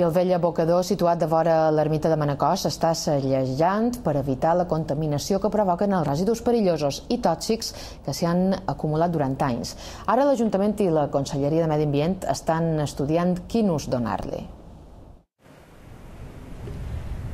I el vell abocador situat de vora l'ermita de Manacor s'està sellejant per evitar la contaminació que provoquen els residus perillosos i tòxics que s'hi han acumulat durant anys. Ara l'Ajuntament i la Conselleria de Medi Ambient estan estudiant quin ús donar-li.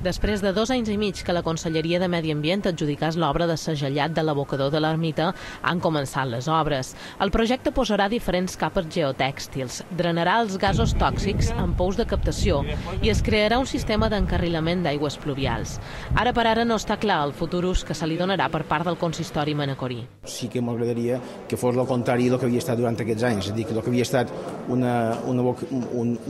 Després de dos anys i mig que la Conselleria de Medi Ambient adjudicàs l'obra de segellat de l'abocador de l'ermita, han començat les obres. El projecte posarà diferents capes geotèxtils, drenarà els gasos tòxics amb pous de captació i es crearà un sistema d'encarrilament d'aigües pluvials. Ara per ara no està clar el futur ús que se li donarà per part del consistori manacorí. Sí que m'agradaria que fos el contrari del que havia estat durant aquests anys, és a dir, que el que havia estat una, una,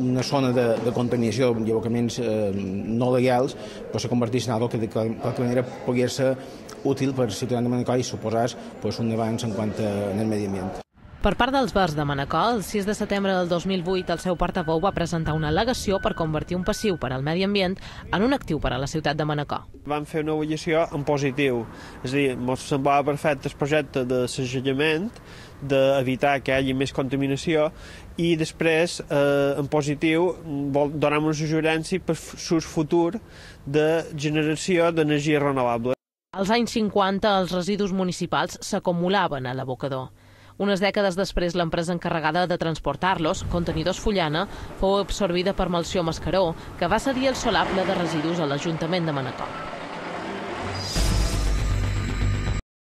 una zona de, de contaminació i abocaments eh, no legals pues, se convertís en algo que de qualque manera pogués ser útil per ciutadans de Manacor i suposàs pues, un avanç en quant a, en el medi ambient. Per part dels Verds de Manacor, el 6 de setembre del 2008 el seu portaveu va presentar una al·legació per convertir un passiu per al medi ambient en un actiu per a la ciutat de Manacor. Vam fer una avaluació en positiu, és a dir, ens semblava perfecte el projecte de segellament, d'evitar que hi hagi més contaminació i després, eh, en positiu, donem una suggerència per l'ús futur de generació d'energia renovable. Als anys 50, els residus municipals s'acumulaven a l'abocador. Unes dècades després, l'empresa encarregada de transportar-los, Contenidors Fullana, fou absorbida per Malció Mascaró, que va cedir el solable de residus a l'Ajuntament de Manacor.